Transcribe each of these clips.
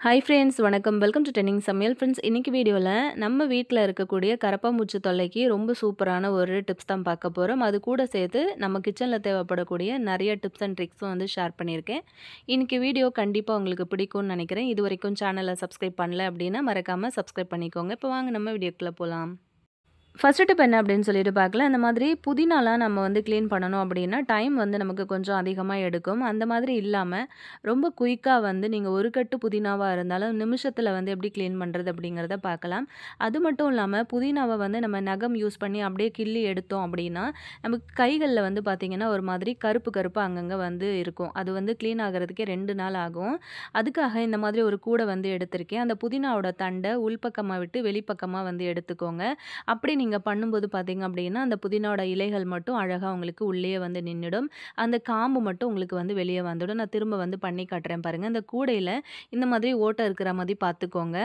Hi friends வணக்கம். Welcome to டென்னிங் சமையல் ஃப்ரெண்ட்ஸ் இன்றைக்கி வீடியோவில் நம்ம வீட்டில் இருக்கக்கூடிய கரப்பாம்பூச்சி தொல்லைக்கு ரொம்ப சூப்பரான ஒரு டிப்ஸ் தான் பார்க்க போகிறோம் அது கூட சேர்த்து நம்ம கிச்சனில் தேவைப்படக்கூடிய நிறைய டிப்ஸ் அண்ட் ட்ரிக்ஸும் வந்து ஷேர் பண்ணியிருக்கேன். இன்றைக்கி வீடியோ கண்டிப்பாக உங்களுக்கு பிடிக்கும்னு நினைக்கிறேன். இது வரைக்கும் சேனலை சப்ஸ்கிரைப் பண்ணல அப்படின்னா மறக்காமல் சப்ஸ்கிரைப் பண்ணிக்கோங்க. இப்போ வாங்க நம்ம வீடியோக்குள்ளே போகலாம் ஃபஸ்ட்டு டிப் என்ன அப்படின்னு சொல்லிட்டு பார்க்கல. இந்த மாதிரி புதினாலாம் நம்ம வந்து க்ளீன் பண்ணணும் அப்படின்னா டைம் வந்து நமக்கு கொஞ்சம் அதிகமாக எடுக்கும். அந்த மாதிரி இல்லாமல் ரொம்ப குயிக்காக வந்து நீங்கள் ஒரு கட்டு புதினாவாக இருந்தாலும் நிமிஷத்தில் வந்து எப்படி க்ளீன் பண்ணுறது அப்படிங்கிறத பார்க்கலாம். அது மட்டும் இல்லாமல் புதினாவை வந்து நம்ம நகம் யூஸ் பண்ணி அப்படியே கிள்ளி எடுத்தோம் அப்படின்னா நமக்கு கைகளில் வந்து பார்த்திங்கன்னா ஒரு மாதிரி கருப்பு கருப்பு அங்கங்கே வந்து இருக்கும். அது வந்து க்ளீன் ஆகிறதுக்கே ரெண்டு நாள் ஆகும். அதுக்காக இந்த மாதிரி ஒரு கூடை வந்து எடுத்திருக்கேன். அந்த புதினாவோட தண்டை உள்பக்கமாக விட்டு வெளிப்பக்கமாக வந்து எடுத்துக்கோங்க. அப்படி நீங்கள் பண்ணும்போது பார்த்தீங்க அப்படின்னா அந்த புதினாவோட இலைகள் மட்டும் அழகாக உங்களுக்கு உள்ளே வந்து நின்றுடும் அந்த காம்பு மட்டும் உங்களுக்கு வந்து வெளியே வந்துடும். நான் திரும்ப வந்து பண்ணி காட்டுறேன் பாருங்கள் இந்த கூடையில் இந்த மாதிரி ஓட்டை இருக்கிற மாதிரி பார்த்துக்கோங்க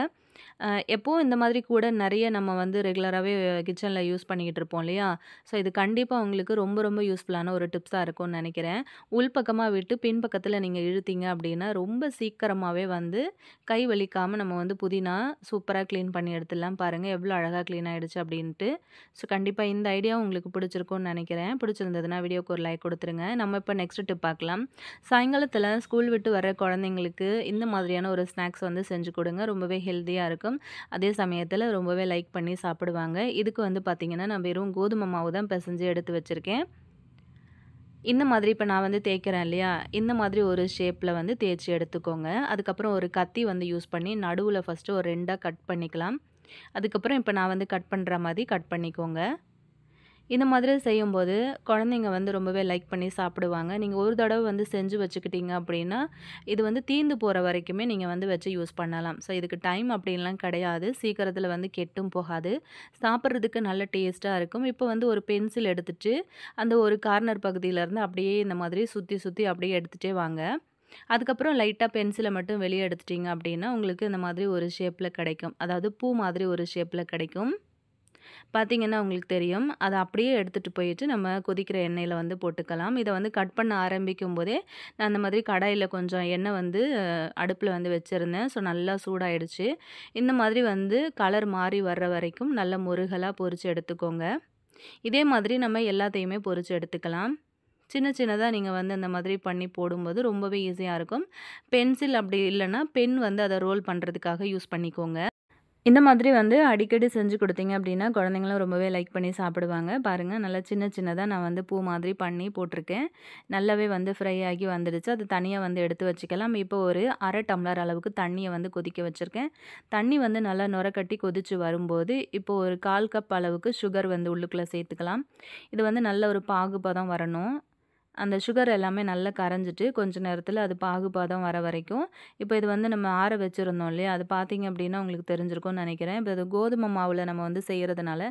எப்போவும் இந்த மாதிரி கூட நிறைய நம்ம வந்து ரெகுலராகவே கிச்சனில் யூஸ் பண்ணிக்கிட்டு இருப்போம் இல்லையா? ஸோ இது கண்டிப்பாக உங்களுக்கு ரொம்ப ரொம்ப யூஸ்ஃபுல்லான ஒரு டிப்ஸாக இருக்கும்னு நினைக்கிறேன். உள்பக்கமாக விட்டு பின்பக்கத்தில் நீங்கள் இழுத்தீங்க அப்படின்னா ரொம்ப சீக்கிரமாகவே வந்து கை வலிக்காமல் நம்ம வந்து புதினா சூப்பராக க்ளீன் பண்ணி எடுத்துடலாம். பாருங்கள் எவ்வளோ அழகாக க்ளீன் ஆகிடுச்சு அப்படின்ட்டு. ஸோ கண்டிப்பாக இந்த ஐடியா உங்களுக்கு பிடிச்சிருக்கும்னு நினைக்கிறேன். பிடிச்சிருந்ததுன்னா வீடியோக்கு ஒரு லைக் கொடுத்துருங்க. நம்ம இப்போ நெக்ஸ்ட் டிப் பார்க்கலாம். சாயங்காலத்தில் ஸ்கூல் விட்டு வர குழந்தைங்களுக்கு இந்த மாதிரியான ஒரு ஸ்நாக்ஸ் வந்து செஞ்சு கொடுங்க. ரொம்பவே ஹெல்த்தியாக இருக்கும். அதே சமயத்தில் ரொம்பவே லைக் பண்ணி சாப்பிடுவாங்க. இதுக்கு வந்து பார்த்திங்கன்னா நான் வெறும் கோதுமை மாவு தான் பிசைஞ்சு எடுத்து வச்சுருக்கேன். இந்த மாதிரி இப்போ நான் வந்து தேய்க்கிறேன் இல்லையா? இந்த மாதிரி ஒரு ஷேப்பில் வந்து தேய்ச்சி எடுத்துக்கோங்க. அதுக்கப்புறம் ஒரு கத்தி வந்து யூஸ் பண்ணி நடுவில் ஃபஸ்ட்டு ஒரு ரெண்டாக கட் பண்ணிக்கலாம். அதுக்கப்புறம் இப்போ நான் வந்து கட் பண்ணுற மாதிரி கட் பண்ணிக்கோங்க. இந்த மாதிரி செய்யும்போது குழந்தைங்க வந்து ரொம்பவே லைக் பண்ணி சாப்பிடுவாங்க. நீங்கள் ஒரு தடவை வந்து செஞ்சு வச்சுக்கிட்டீங்க அப்படின்னா இது வந்து தீந்து போகிற வரைக்குமே நீங்கள் வந்து வச்சு யூஸ் பண்ணலாம். ஸோ இதுக்கு டைம் அப்படின்லாம் கிடையாது. சீக்கிரத்தில் வந்து கெட்டும் போகாது. சாப்பிட்றதுக்கு நல்ல டேஸ்ட்டாக இருக்கும். இப்போ வந்து ஒரு பென்சில் எடுத்துகிட்டு அந்த ஒரு கார்னர் பகுதியிலேருந்து அப்படியே இந்த மாதிரி சுற்றி சுற்றி அப்படியே எடுத்துகிட்டே வாங்க. அதுக்கப்புறம் லைட்டாக பென்சிலை மட்டும் வெளியே எடுத்துட்டிங்க அப்படின்னா உங்களுக்கு இந்த மாதிரி ஒரு ஷேப்பில் கிடைக்கும். அதாவது பூ மாதிரி ஒரு ஷேப்பில் கிடைக்கும். பார்த்திங்கன்னா உங்களுக்கு தெரியும். அதை அப்படியே எடுத்துகிட்டு போயிட்டு நம்ம கொதிக்கிற எண்ணெயில் வந்து போட்டுக்கலாம். இதை வந்து கட் பண்ண ஆரம்பிக்கும் போதே நான் அந்த மாதிரி கடாயில் கொஞ்சம் எண்ணெய் வந்து அடுப்பில் வந்து வச்சுருந்தேன். ஸோ நல்லா சூடாயிடுச்சு. இந்த மாதிரி வந்து கலர் மாறி வர்ற வரைக்கும் நல்ல முருகலாக பொரித்து எடுத்துக்கோங்க. இதே மாதிரி நம்ம எல்லாத்தையுமே பொரித்து எடுத்துக்கலாம். சின்ன சின்னதாக நீங்கள் வந்து அந்த மாதிரி பண்ணி போடும்போது ரொம்பவே ஈஸியாக இருக்கும். பென்சில் அப்படி இல்லைன்னா பென் வந்து அதை ரோல் பண்ணுறதுக்காக யூஸ் பண்ணிக்கோங்க. இந்த மாதிரி வந்து அடிக்கடி செஞ்சு கொடுத்தீங்க அப்படின்னா குழந்தைங்களும் ரொம்பவே லைக் பண்ணி சாப்பிடுவாங்க. பாருங்கள் நல்லா சின்ன சின்னதாக நான் வந்து பூ மாதிரி பண்ணி போட்டிருக்கேன். நல்லாவே வந்து ஃப்ரை ஆகி வந்துடுச்சு. அது தனியாக வந்து எடுத்து வச்சுக்கலாம். இப்போ ஒரு அரை டம்ளர் அளவுக்கு தண்ணியை வந்து கொதிக்க வச்சுருக்கேன். தண்ணி வந்து நல்லா நுரக்கட்டி கொதித்து வரும்போது இப்போ ஒரு கால் கப் அளவுக்கு சுகர் வந்து உள்ளுக்குள்ளே சேர்த்துக்கலாம். இது வந்து நல்ல ஒரு பாகுபதம் வரணும். அந்த சுகர் எல்லாமே நல்லா கரைஞ்சிட்டு கொஞ்ச நேரத்தில் அது பாகுபாதம் வர வரைக்கும். இப்போ இது வந்து நம்ம ஆற வச்சுருந்தோம் இல்லையா? அது பார்த்திங்க அப்படின்னா உங்களுக்கு தெரிஞ்சிருக்கும்னு நினைக்கிறேன். இப்போ அது கோதுமை மாவில் நம்ம வந்து செய்கிறதுனால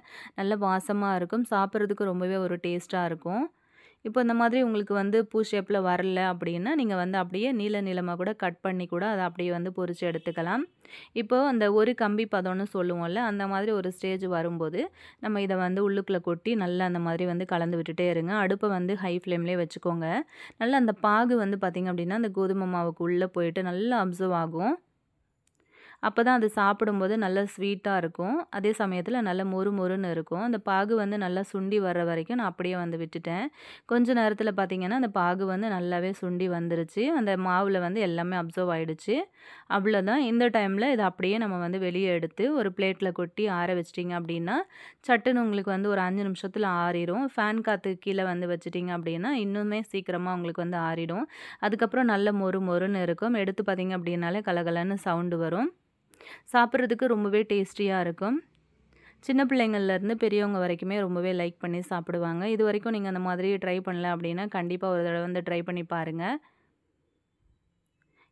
நல்ல வாசமாக இருக்கும். சாப்பிட்றதுக்கு ரொம்பவே ஒரு டேஸ்ட்டாக இருக்கும். இப்போ இந்த மாதிரி உங்களுக்கு வந்து பூ ஷேப்பில் வரல அப்படின்னா நீங்கள் வந்து அப்படியே நீள நீளமாக கூட கட் பண்ணி கூட அதை அப்படியே வந்து பொறிச்சு எடுத்துக்கலாம். இப்போது அந்த ஒரு கம்பி பதம்னு சொல்லுவோம்ல அந்த மாதிரி ஒரு ஸ்டேஜ் வரும்போது நம்ம இதை வந்து உள்ளுக்குள்ளே கொட்டி நல்லா அந்த மாதிரி வந்து கலந்து விட்டுட்டே இருங்க. அடுப்பை வந்து ஹை ஃப்ளேம்லேயே வச்சுக்கோங்க. நல்லா அந்த பாகு வந்து பார்த்திங்க அப்படின்னா அந்த கோதுமை மாவுக்கு உள்ளே போயிட்டு நல்லா அப்சர்வ் ஆகும். அப்போ தான் அது சாப்பிடும்போது நல்லா ஸ்வீட்டாக இருக்கும். அதே சமயத்தில் நல்லா மொறு மொறுன்னு இருக்கும். அந்த பாகு வந்து நல்லா சுண்டி வர்ற வரைக்கும் நான் அப்படியே வந்து விட்டுட்டேன். கொஞ்ச நேரத்தில் பார்த்திங்கன்னா அந்த பாகு வந்து நல்லாவே சுண்டி வந்துருச்சு. அந்த மாவில் வந்து எல்லாமே அப்சர்வ் ஆகிடுச்சு அவ்வளோதான் இந்த டைமில் இதை அப்படியே நம்ம வந்து வெளியே எடுத்து ஒரு பிளேட்டில் கொட்டி ஆற வச்சிட்டிங்க அப்படின்னா சட்டுன்னு உங்களுக்கு வந்து ஒரு அஞ்சு நிமிஷத்தில் ஆறிடும் ஃபேன் காற்று கீழே வந்து வச்சிட்டிங்க அப்படின்னா இன்னுமே சீக்கிரமாக உங்களுக்கு வந்து ஆறிடும். அதுக்கப்புறம் நல்ல மொறு மொறுன்னு இருக்கும். எடுத்து பார்த்திங்க அப்படின்னாலே கலகலன்னு சவுண்டு வரும். சாப்பிட்றதுக்கு ரொம்பவே டேஸ்டியாக இருக்கும். சின்ன பிள்ளைங்கள்லேருந்து பெரியவங்க வரைக்குமே ரொம்பவே லைக் பண்ணி சாப்பிடுவாங்க. இது வரைக்கும் நீங்கள் அந்த மாதிரி ட்ரை பண்ணல அப்படின்னா கண்டிப்பாக ஒரு தடவை வந்து ட்ரை பண்ணி பாருங்கள்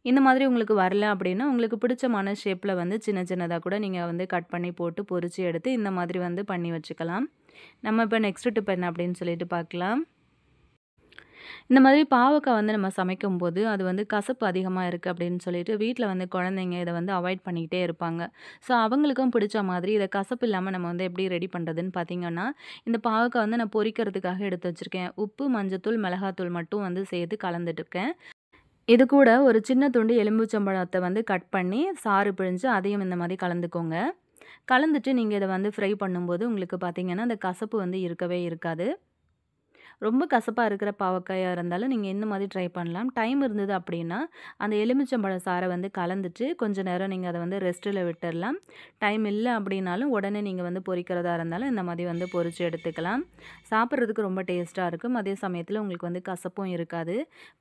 இந்த மாதிரி உங்களுக்கு வரல அப்படின்னா உங்களுக்கு பிடிச்சமான ஷேப்பில் வந்து சின்ன சின்னதாக கூட நீங்கள் வந்து கட் பண்ணி போட்டு பொரித்து எடுத்து இந்த மாதிரி வந்து பண்ணி வச்சுக்கலாம். நம்ம இப்போ நெக்ஸ்ட் டிப் என்ன அப்படின்னு சொல்லிட்டு பார்க்கலாம் இந்த மாதிரி பாவக்காய் வந்து நம்ம சமைக்கும்போது அது வந்து கசப்பு அதிகமாக இருக்குது அப்படின்னு சொல்லிட்டு வீட்டில் வந்து குழந்தைங்க இதை வந்து அவாய்ட் பண்ணிக்கிட்டே இருப்பாங்க ஸோ அவங்களுக்கும் பிடிச்ச மாதிரி இதை கசப்பு இல்லாமல் நம்ம வந்து எப்படி ரெடி பண்ணுறதுன்னு பார்த்தீங்கன்னா இந்த பாவக்காய் வந்து நான் பொரிக்கிறதுக்காக எடுத்து வச்சுருக்கேன் உப்பு மஞ்சத்தூள் மிளகாத்தூள் மட்டும் வந்து சேர்த்து கலந்துட்டுருக்கேன் இது கூட ஒரு சின்ன துண்டு எலும்புச்சம்பழத்தை வந்து கட் பண்ணி சாறு பிழிஞ்சு அதையும் இந்த மாதிரி கலந்துக்கோங்க. கலந்துட்டு நீங்கள் இதை வந்து ஃப்ரை பண்ணும்போது உங்களுக்கு பார்த்தீங்கன்னா, அந்த கசப்பு வந்து இருக்கவே இருக்காது. ரொம்ப கசப்பாக இருக்கிற பாவக்காயாக இருந்தாலும் நீங்கள் இந்த மாதிரி ட்ரை பண்ணலாம். டைம் இருந்தது அப்படின்னா, அந்த எலுமிச்சம்பழ சாறை வந்து கலந்துட்டு கொஞ்சம் நேரம் நீங்கள் அதை வந்து ரெஸ்ட்டில் விட்டுடலாம் டைம் இல்லை அப்படின்னாலும் உடனே நீங்கள் வந்து பொரிக்கிறதா இருந்தாலும் இந்த மாதிரி வந்து பொரித்து எடுத்துக்கலாம். சாப்பிட்றதுக்கு ரொம்ப டேஸ்ட்டாக இருக்கும். அதே சமயத்தில் உங்களுக்கு வந்து கசப்பும் இருக்காது.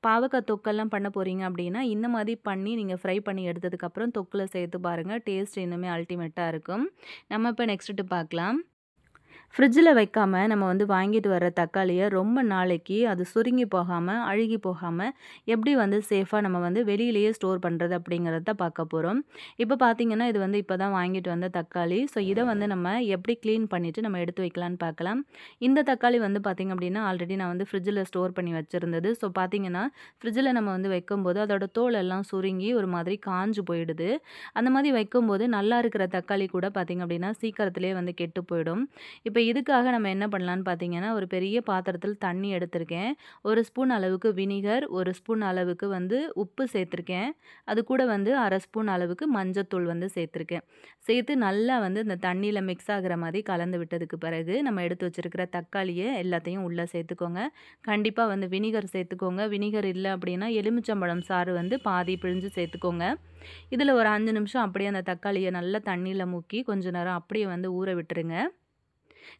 பாவக்காய் தொக்கெல்லாம் பண்ண போகிறீங்க அப்படின்னா, இந்த மாதிரி பண்ணி நீங்கள் ஃப்ரை பண்ணி எடுத்ததுக்கப்புறம் தொக்கில் சேர்த்து பாருங்கள் டேஸ்ட் இன்னுமே அல்டிமேட்டாக இருக்கும். நம்ம இப்போ நெக்ஸ்ட்டு பார்க்கலாம். ஃப்ரிட்ஜில் வைக்காமல் நம்ம வந்து வாங்கிட்டு வர தக்காளியை ரொம்ப நாளைக்கு அது சுருங்கி போகாமல் அழுகி போகாமல் எப்படி வந்து சேஃபாக நம்ம வந்து வெளியிலேயே ஸ்டோர் பண்ணுறது அப்படிங்கிறத பார்க்க போகிறோம் இப்போ பார்த்திங்கன்னா இது வந்து இப்போ தான் வாங்கிட்டு வந்த தக்காளி. ஸோ இதை வந்து நம்ம எப்படி க்ளீன் பண்ணிவிட்டு நம்ம எடுத்து வைக்கலான்னு பார்க்கலாம். இந்த தக்காளி வந்து பார்த்திங்க அப்படின்னா, ஆல்ரெடி நான் வந்து ஃப்ரிட்ஜில் ஸ்டோர் பண்ணி வச்சுருந்தது ஸோ பார்த்தீங்கன்னா, ஃப்ரிட்ஜில் நம்ம வந்து வைக்கும்போது அதோட தோல் எல்லாம் சுருங்கி ஒரு மாதிரி காஞ்சு போயிடுது. அந்த மாதிரி வைக்கும்போது நல்லா இருக்கிற தக்காளி கூட பார்த்திங்க அப்படின்னா, சீக்கிரத்துலேயே வந்து கெட்டு போயிடும். இப்போ இப்போ இதுக்காக நம்ம என்ன பண்ணலான்னு பார்த்தீங்கன்னா, ஒரு பெரிய பாத்திரத்தில் தண்ணி எடுத்திருக்கேன். ஒரு ஸ்பூன் அளவுக்கு வினிகர், ஒரு ஸ்பூன் அளவுக்கு வந்து உப்பு சேர்த்துருக்கேன் அது கூட வந்து அரை ஸ்பூன் அளவுக்கு மஞ்சத்தூள் வந்து சேர்த்துருக்கேன் சேர்த்து நல்லா வந்து இந்த தண்ணியில் மிக்ஸ் ஆகிற மாதிரி கலந்து விட்டதுக்கு பிறகு, நம்ம எடுத்து வச்சிருக்கிற தக்காளியை எல்லாத்தையும் உள்ளே சேர்த்துக்கோங்க. கண்டிப்பாக வந்து வினிகர் சேர்த்துக்கோங்க. வினிகர் இல்லை அப்படின்னா, எலுமிச்சம்பழம் சாறு வந்து பாதி பிழிஞ்சு சேர்த்துக்கோங்க. இதில் ஒரு அஞ்சு நிமிஷம் அப்படியே அந்த தக்காளியை நல்லா தண்ணியில் முக்கி கொஞ்ச நேரம் அப்படியே வந்து ஊற விட்டுருங்க.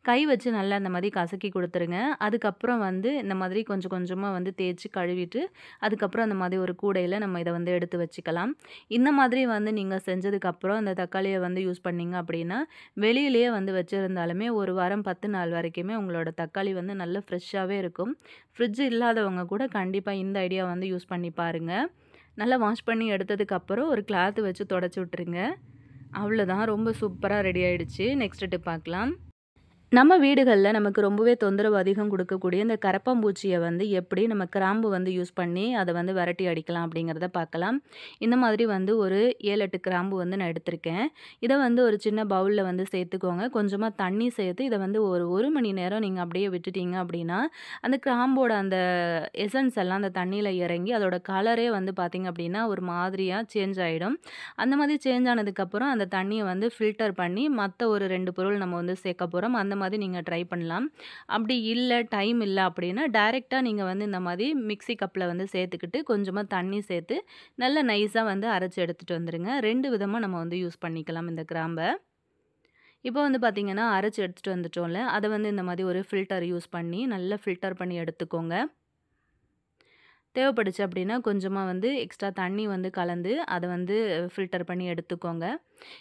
கை வச்சு நல்லா இந்த மாதிரி கசக்கி கொடுத்துருங்க அதுக்கப்புறம் வந்து இந்த மாதிரி கொஞ்சம் கொஞ்சமாக வந்து தேய்ச்சி கழுவிட்டு, அதுக்கப்புறம் அந்த மாதிரி ஒரு கூடையில் நம்ம இதை வந்து எடுத்து வச்சுக்கலாம். இந்த மாதிரி வந்து நீங்கள் செஞ்சதுக்கப்புறம் இந்த தக்காளியை வந்து யூஸ் பண்ணீங்க அப்படின்னா, வெளியிலேயே வந்து வச்சுருந்தாலுமே ஒரு வாரம் 10 நாள் வரைக்குமே உங்களோட தக்காளி வந்து நல்ல ஃப்ரெஷ்ஷாகவே இருக்கும். ஃப்ரிட்ஜ் இல்லாதவங்க கூட கண்டிப்பாக இந்த ஐடியா வந்து யூஸ் பண்ணி பாருங்கள் நல்லா வாஷ் பண்ணி எடுத்ததுக்கப்புறம் ஒரு கிளாத்து வச்சு தொடச்சி விட்ருங்க அவ்வளோதான் ரொம்ப சூப்பராக ரெடி ஆகிடுச்சு நெக்ஸ்ட் டிப் பார்க்கலாம். நம்ம வீடுகளில் நமக்கு ரொம்பவே தொந்தரவு அதிகம் கொடுக்கக்கூடிய இந்த கரப்பாம்பூச்சியை வந்து எப்படி நம்ம கிராம்பு வந்து யூஸ் பண்ணி அதை வந்து விரட்டி அடிக்கலாம் அப்படிங்கிறத பார்க்கலாம். இந்த மாதிரி வந்து ஒரு 7, 8 கிராம்பு வந்து நான் எடுத்திருக்கேன். இதை வந்து ஒரு சின்ன பவுலில் வந்து சேர்த்துக்கோங்க. கொஞ்சமாக தண்ணி சேர்த்து இதை வந்து ஒரு ஒரு மணி நேரம் நீங்கள் அப்படியே விட்டுட்டீங்க அப்படின்னா, அந்த கிராம்போட அந்த எசன்ஸ் எல்லாம் அந்த தண்ணியில் இறங்கி அதோட கலரே வந்து பார்த்திங்க அப்படின்னா, ஒரு மாதிரியாக சேஞ்ச் ஆகிடும் அந்த மாதிரி சேஞ்ச் ஆனதுக்கப்புறம் அந்த தண்ணியை வந்து ஃபில்டர் பண்ணி மற்ற ஒரு ரெண்டு பொருள் நம்ம வந்து சேர்க்க போகிறோம் அந்த மாதிரி நீங்கள் ட்ரை பண்ணலாம். அப்படி இல்லை டைம் இல்லை அப்படின்னா, டைரெக்டாக நீங்கள் வந்து இந்த மாதிரி மிக்ஸி கப்பில் வந்து சேர்த்துக்கிட்டு கொஞ்சமாக தண்ணி சேர்த்து நல்லா நைஸாக வந்து அரைச்சு எடுத்துகிட்டு வந்துடுங்க ரெண்டு விதமாக நம்ம வந்து யூஸ் பண்ணிக்கலாம் இந்த கிராம்பை இப்போ வந்து பார்த்திங்கன்னா அரைச்சு எடுத்துகிட்டு வந்துட்டோம்ல, அதை வந்து இந்த மாதிரி ஒரு ஃபில்டர் யூஸ் பண்ணி நல்லா ஃபில்டர் பண்ணி எடுத்துக்கோங்க. தேவைப்படுச்சு அப்படின்னா, கொஞ்சமாக வந்து எக்ஸ்ட்ரா தண்ணி வந்து கலந்து அதை வந்து ஃபில்டர் பண்ணி எடுத்துக்கோங்க.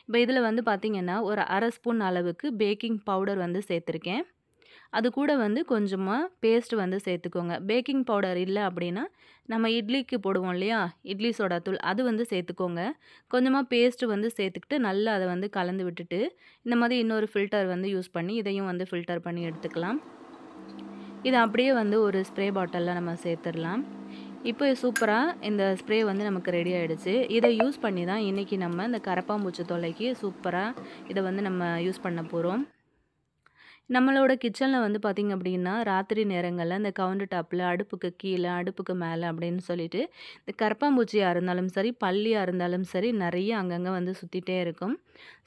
இப்போ இதில் வந்து பார்த்தீங்கன்னா, ஒரு அரை ஸ்பூன் அளவுக்கு பேக்கிங் பவுடர் வந்து சேர்த்துருக்கேன் அது கூட வந்து கொஞ்சமாக பேஸ்ட் வந்து சேர்த்துக்கோங்க. பேக்கிங் பவுடர் இல்லை அப்படின்னா, நம்ம இட்லிக்கு போடுவோம் இல்லையா? இட்லி சோடா தூள் அது வந்து சேர்த்துக்கோங்க. கொஞ்சமாக பேஸ்ட் வந்து சேர்த்துக்கிட்டு நல்லா அதை வந்து கலந்து விட்டுட்டு, இந்த மாதிரி இன்னொரு ஃபில்டர் வந்து யூஸ் பண்ணி இதையும் வந்து ஃபில்டர் பண்ணி எடுத்துக்கலாம். இதை அப்படியே வந்து ஒரு ஸ்ப்ரே பாட்டிலில் நம்ம சேர்த்துடலாம் இப்போ சூப்பராக இந்த ஸ்ப்ரே வந்து நமக்கு ரெடி ஆகிடுச்சு இதை யூஸ் பண்ணி தான் இன்றைக்கி நம்ம இந்த கரப்பான்பூச்சி தொல்லைக்கு சூப்பராக இதை வந்து நம்ம யூஸ் பண்ண போகிறோம் நம்மளோட கிச்சனில் வந்து பார்த்தீங்க அப்படின்னா, ராத்திரி நேரங்களில் இந்த கவுண்டர் டாப்பில் அடுப்புக்கு கீழே அடுப்புக்கு மேலே அப்படின்னு சொல்லிட்டு, இந்த கரப்பாம்பூச்சியாக இருந்தாலும் சரி, பள்ளியாக இருந்தாலும் சரி, நிறைய அங்கங்கே வந்து சுற்றிட்டே இருக்கும்.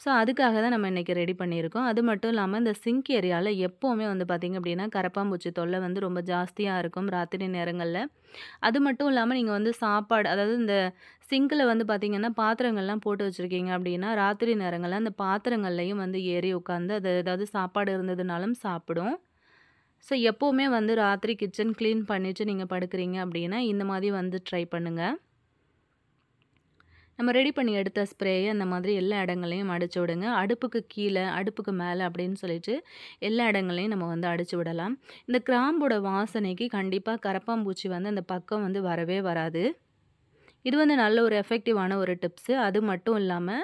ஸோ அதுக்காக தான் நம்ம இன்றைக்கி ரெடி பண்ணியிருக்கோம். அது மட்டும் இல்லாமல் இந்த சிங்க் ஏரியாவில் எப்போவுமே வந்து பார்த்திங்க அப்படின்னா, கரப்பான்பூச்சி தொல்லை வந்து ரொம்ப ஜாஸ்தியாக இருக்கும் ராத்திரி நேரங்களில் அது மட்டும் இல்லாமல் நீங்கள் வந்து சாப்பாடு அதாவது இந்த சிங்கில் வந்து பார்த்திங்கன்னா பாத்திரங்கள்லாம் போட்டு வச்சுருக்கீங்க அப்படின்னா, ராத்திரி நேரங்களில் அந்த பாத்திரங்கள்லையும் வந்து ஏறி உட்காந்து அது ஏதாவது சாப்பாடு இருந்ததுன்னா வேணாலும் சாப்பிடும். ஸோ எப்போவுமே வந்து ராத்திரி கிச்சன் கிளீன் பண்ணிவிட்டு நீங்கள் படுக்கிறீங்க அப்படின்னா, இந்த மாதிரி வந்து ட்ரை பண்ணுங்க. நம்ம ரெடி பண்ணி எடுத்த ஸ்ப்ரேயை அந்த மாதிரி எல்லா இடங்களையும் அடிச்சு விடுங்க. அடுப்புக்கு கீழே அடுப்புக்கு மேலே அப்படின்னு சொல்லிட்டு எல்லா இடங்களையும் நம்ம வந்து அடிச்சு விடலாம். இந்த கிராம்போட வாசனைக்கு கண்டிப்பாக கரப்பான்பூச்சி வந்து அந்த பக்கம் வந்து வரவே வராது. இது வந்து நல்ல ஒரு எஃபெக்டிவான ஒரு டிப்ஸு. அது மட்டும் இல்லாமல்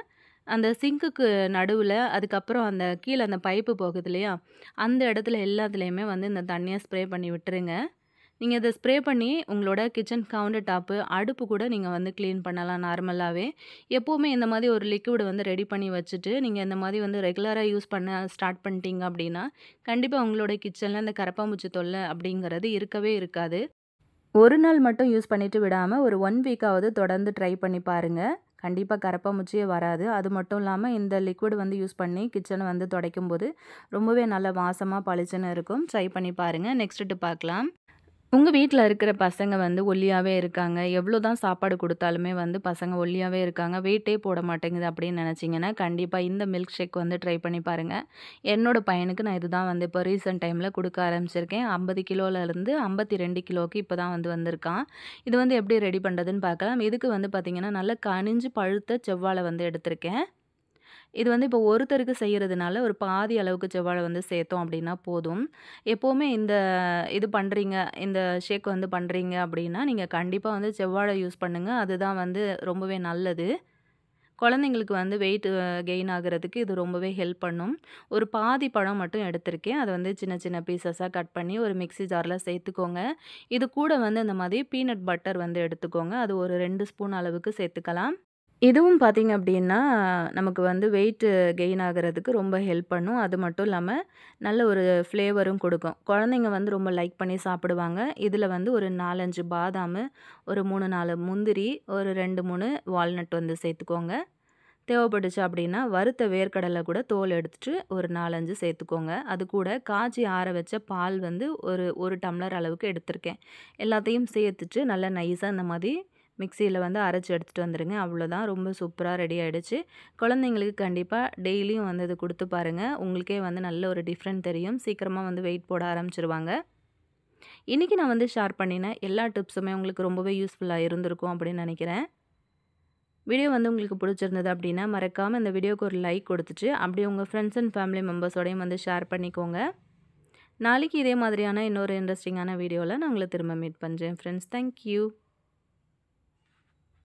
அந்த சிங்க்குக்கு நடுவில் அதுக்கப்புறம் அந்த கீழே அந்த பைப்பு போகுது இல்லையா? அந்த இடத்துல எல்லாத்துலேயுமே வந்து இந்த தண்ணியை ஸ்ப்ரே பண்ணி விட்டுருங்க. நீங்கள் இதை ஸ்ப்ரே பண்ணி உங்களோட கிச்சன் கவுண்டர் டாப்பு, அடுப்பு கூட நீங்கள் வந்து க்ளீன் பண்ணலாம் நார்மலாகவே எப்போவுமே இந்த மாதிரி ஒரு லிக்விட் வந்து ரெடி பண்ணி வச்சுட்டு, நீங்கள் இந்த மாதிரி வந்து ரெகுலராக யூஸ் பண்ண ஸ்டார்ட் பண்ணிட்டீங்க அப்படின்னா, கண்டிப்பாக உங்களோட கிச்சனில் இந்த கரப்பாம்பூச்சி தொல்லை அப்படிங்கிறது இருக்கவே இருக்காது. ஒரு நாள் மட்டும் யூஸ் பண்ணிவிட்டு விடாமல் ஒரு ஒன் வீக்காவது தொடர்ந்து ட்ரை பண்ணி பாருங்கள் கண்டிப்பாக கரப்பாம்பூச்சியே வராது. அது மட்டும் இல்லாமல் இந்த லிக்விட் வந்து யூஸ் பண்ணி கிச்சனை வந்து துடைக்கும் போது ரொம்பவே நல்ல வாசமாக பளிச்சுன்னு இருக்கும். ட்ரை பண்ணி பாருங்கள் நெக்ஸ்ட்டு பார்க்கலாம். உங்கள் வீட்டில் இருக்கிற பசங்க வந்து ஒல்லியாகவே இருக்காங்க. எவ்வளோ தான் சாப்பாடு கொடுத்தாலுமே வந்து பசங்க ஒல்லியாகவே இருக்காங்க. வெயிட்டே போட மாட்டேங்குது அப்படின்னு நினச்சிங்கன்னா கண்டிப்பாக இந்த மில்க் ஷேக் வந்து ட்ரை பண்ணி பாருங்கள் என்னோடய பையனுக்கு நான் இதுதான் வந்து இப்போ ரீசெண்ட் டைமில் கொடுக்க ஆரம்பிச்சிருக்கேன். ஐம்பது கிலோலேருந்து ஐம்பத்தி ரெண்டு கிலோவுக்கு இப்போ தான் வந்து வந்திருக்கான். இது வந்து எப்படி ரெடி பண்ணுறதுன்னு பார்க்கலாம். இதுக்கு வந்து பார்த்திங்கன்னா நல்லா கனிஞ்சு பழுத்த செவ்வாழை வந்து எடுத்திருக்கேன். இது வந்து இப்போ ஒருத்தருக்கு செய்கிறதுனால ஒரு பாதி அளவுக்கு செவ்வாழை வந்து சேர்த்தோம் அப்படின்னா போதும். எப்போவுமே இந்த இது பண்ணுறீங்க இந்த ஷேக் வந்து பண்ணுறீங்க அப்படின்னா நீங்கள் கண்டிப்பாக வந்து செவ்வாழை யூஸ் பண்ணுங்கள் அதுதான் வந்து ரொம்பவே நல்லது. குழந்தைங்களுக்கு வந்து வெயிட் கெயின் ஆகிறதுக்கு இது ரொம்பவே ஹெல்ப் பண்ணும். ஒரு பாதி பழம் மட்டும் எடுத்திருக்கேன். அதை வந்து சின்ன சின்ன பீசஸாக கட் பண்ணி ஒரு மிக்ஸி ஜாரில் சேர்த்துக்கோங்க. இது கூட வந்து இந்த மாதிரி பீனட் பட்டர் வந்து எடுத்துக்கோங்க. அது ஒரு ரெண்டு ஸ்பூன் அளவுக்கு சேர்த்துக்கலாம். இதுவும் பார்த்திங்க அப்படின்னா நமக்கு வந்து வெயிட்டு கெயின் ஆகிறதுக்கு ரொம்ப ஹெல்ப் பண்ணும். அது மட்டும் இல்லாமல் நல்ல ஒரு ஃப்ளேவரும் கொடுக்கும். குழந்தைங்க வந்து ரொம்ப லைக் பண்ணி சாப்பிடுவாங்க. இதில் வந்து ஒரு நாலஞ்சு பாதாம் ஒரு மூணு நாலு முந்திரி ஒரு ரெண்டு மூணு வால்நட் வந்து சேர்த்துக்கோங்க. தேவைப்பட்டுச்சு அப்படின்னா வறுத்த வேர்க்கடலை கூட தோல் எடுத்துட்டு ஒரு நாலஞ்சு சேர்த்துக்கோங்க. அது கூட காய்ச்சி ஆற வச்ச பால் வந்து ஒரு ஒரு டம்ளர் அளவுக்கு எடுத்திருக்கேன். எல்லாத்தையும் சேர்த்துட்டு நல்லா நைஸாக இந்த மாதிரி மிக்சியில் வந்து அரைச்சி எடுத்துகிட்டு வந்துடுங்க அவ்வளோதான் ரொம்ப சூப்பராக ரெடி ஆகிடுச்சு குழந்தைங்களுக்கு கண்டிப்பாக டெய்லியும் வந்து இது கொடுத்து பாருங்கள் உங்களுக்கே வந்து நல்ல ஒரு டிஃப்ரெண்ட் தெரியும். சீக்கிரமாக வந்து வெயிட் போட ஆரம்பிச்சிருவாங்க. இன்றைக்கி நான் வந்து ஷேர் பண்ணின எல்லா டிப்ஸுமே உங்களுக்கு ரொம்பவே யூஸ்ஃபுல்லாக இருந்திருக்கும் அப்படின்னு நினைக்கிறேன். வீடியோ வந்து உங்களுக்கு பிடிச்சிருந்தது அப்படின்னா மறக்காமல் இந்த வீடியோக்கு ஒரு லைக் கொடுத்துட்டு அப்படியே உங்கள் ஃப்ரெண்ட்ஸ் அண்ட் ஃபேமிலி மெம்பர்ஸோடையும் வந்து ஷேர் பண்ணிக்கோங்க. நாளைக்கு இதே மாதிரியான இன்னொரு இன்ட்ரெஸ்டிங்கான வீடியோவில் நான் உங்களை திரும்ப மீட் பண்ணுறேன் ஃப்ரெண்ட்ஸ் தேங்க்யூ